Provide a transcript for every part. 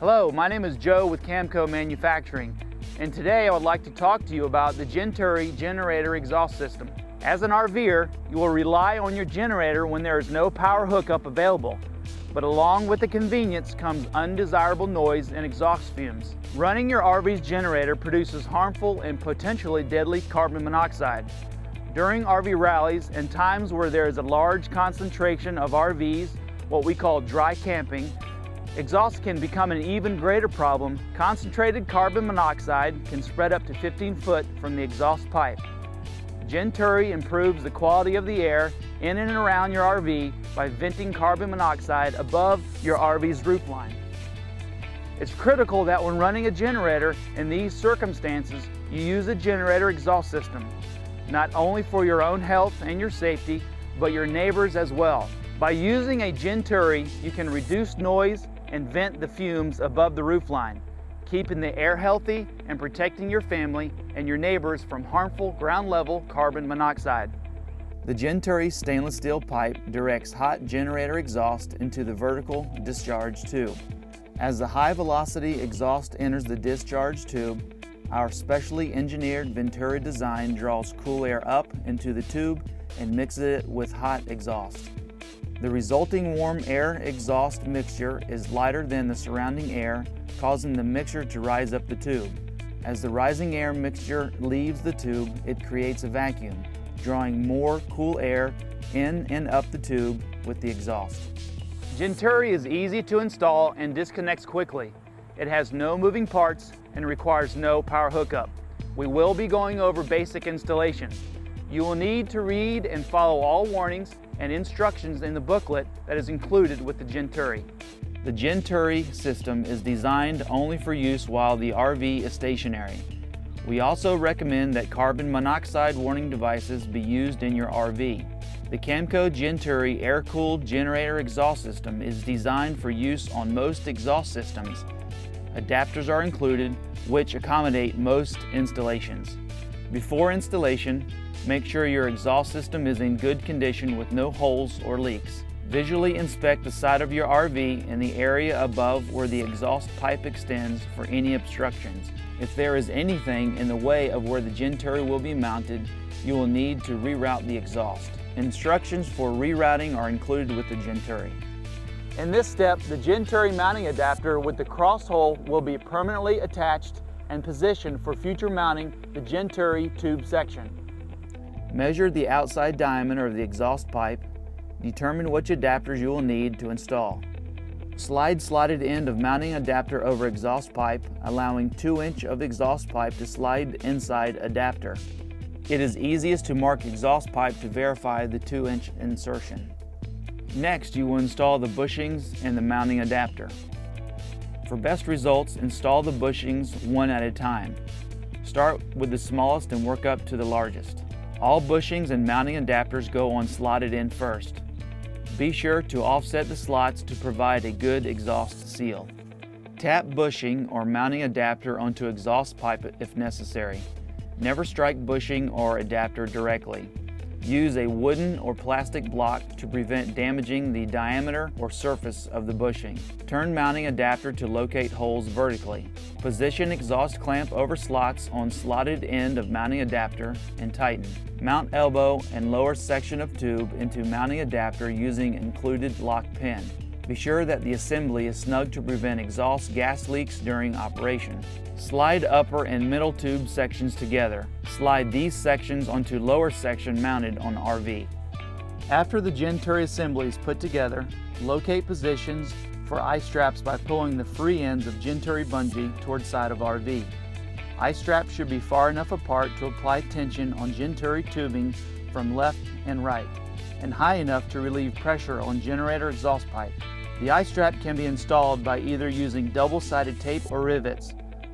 Hello, my name is Joe with Camco Manufacturing, and today I would like to talk to you about the Genturi generator exhaust system. As an RVer, you will rely on your generator when there is no power hookup available, but along with the convenience comes undesirable noise and exhaust fumes. Running your RV's generator produces harmful and potentially deadly carbon monoxide. During RV rallies and times where there is a large concentration of RVs, what we call dry camping, exhaust can become an even greater problem. Concentrated carbon monoxide can spread up to 15 foot from the exhaust pipe. Genturi improves the quality of the air in and around your RV by venting carbon monoxide above your RV's roofline. It's critical that when running a generator in these circumstances, you use a generator exhaust system, not only for your own health and your safety, but your neighbors as well. By using a Genturi, you can reduce noise and vent the fumes above the roofline keeping the air healthy and protecting your family and your neighbors from harmful ground level carbon monoxide. The Genturi stainless steel pipe directs hot generator exhaust into the vertical discharge tube. As the high velocity exhaust enters the discharge tube, our specially engineered Venturi design draws cool air up into the tube and mixes it with hot exhaust. The resulting warm air exhaust mixture is lighter than the surrounding air causing the mixture to rise up the tube. As the rising air mixture leaves the tube, it creates a vacuum, drawing more cool air in and up the tube with the exhaust. Genturi is easy to install and disconnects quickly. It has no moving parts and requires no power hookup. We will be going over basic installation. You will need to read and follow all warnings and instructions in the booklet that is included with the Genturi. The Genturi system is designed only for use while the RV is stationary. We also recommend that carbon monoxide warning devices be used in your RV. The Camco Genturi air-cooled generator exhaust system is designed for use on most exhaust systems. Adapters are included, which accommodate most installations. Before installation, make sure your exhaust system is in good condition with no holes or leaks. Visually inspect the side of your RV and the area above where the exhaust pipe extends for any obstructions. If there is anything in the way of where the Genturi will be mounted, you will need to reroute the exhaust. Instructions for rerouting are included with the Genturi. In this step, the Genturi mounting adapter with the cross hole will be permanently attached and position for future mounting the Genturi tube section. Measure the outside diameter of the exhaust pipe Determine which adapters you will need to install. Slide slotted end of mounting adapter over exhaust pipe, allowing 2 inch of exhaust pipe to slide inside adapter. It is easiest to mark exhaust pipe to verify the 2 inch insertion. Next, you will install the bushings and the mounting adapter. For best results, install the bushings one at a time. Start with the smallest and work up to the largest. All bushings and mounting adapters go on slotted in first. Be sure to offset the slots to provide a good exhaust seal. Tap bushing or mounting adapter onto exhaust pipe if necessary. Never strike bushing or adapter directly. Use a wooden or plastic block to prevent damaging the diameter or surface of the bushing. Turn mounting adapter to locate holes vertically. Position exhaust clamp over slots on slotted end of mounting adapter and tighten. Mount elbow and lower section of tube into mounting adapter using included lock pin. Be sure that the assembly is snug to prevent exhaust gas leaks during operation. Slide upper and middle tube sections together. Slide these sections onto lower section mounted on RV. After the Genturi assembly is put together, locate positions for eye straps by pulling the free ends of Genturi bungee toward side of RV. Eye straps should be far enough apart to apply tension on Genturi tubing from left and right, and high enough to relieve pressure on generator exhaust pipe. The eye strap can be installed by either using double-sided tape or rivets.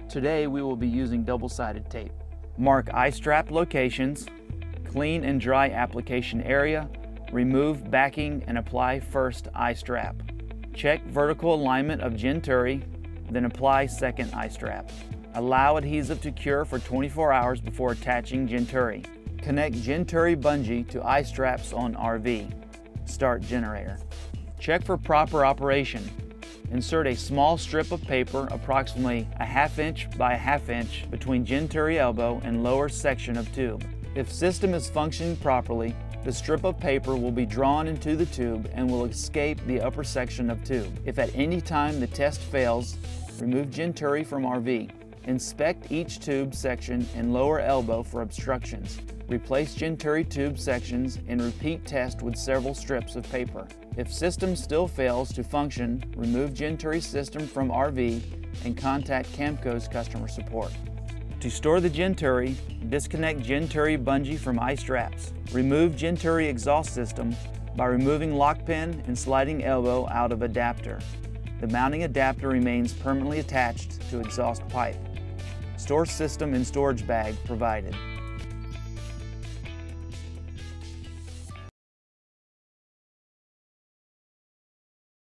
Today we will be using double-sided tape. Mark eye strap locations, clean and dry application area, remove backing and apply first eye strap. Check vertical alignment of Genturi, then apply second eye strap. Allow adhesive to cure for 24 hours before attaching Genturi. Connect Genturi bungee to eye straps on RV. Start generator. Check for proper operation. Insert a small strip of paper approximately a half inch by a half inch between Genturi elbow and lower section of tube. If system is functioning properly, the strip of paper will be drawn into the tube and will escape the upper section of tube. If at any time the test fails, remove Genturi from RV. Inspect each tube section and lower elbow for obstructions. Replace Genturi tube sections and repeat test with several strips of paper. If system still fails to function, remove Genturi system from RV and contact Camco's customer support. To store the Genturi, disconnect Genturi bungee from eye straps. Remove Genturi exhaust system by removing lock pin and sliding elbow out of adapter. The mounting adapter remains permanently attached to exhaust pipe. Store system in storage bag provided.